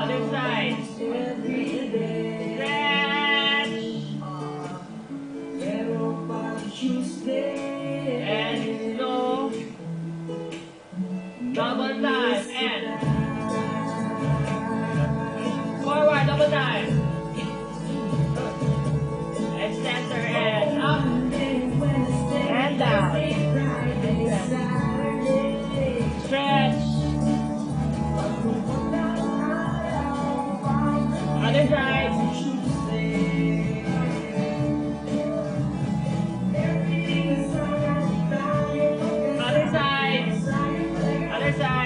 Other side. Stretch. And slow. Double time. And forward, double time. There's a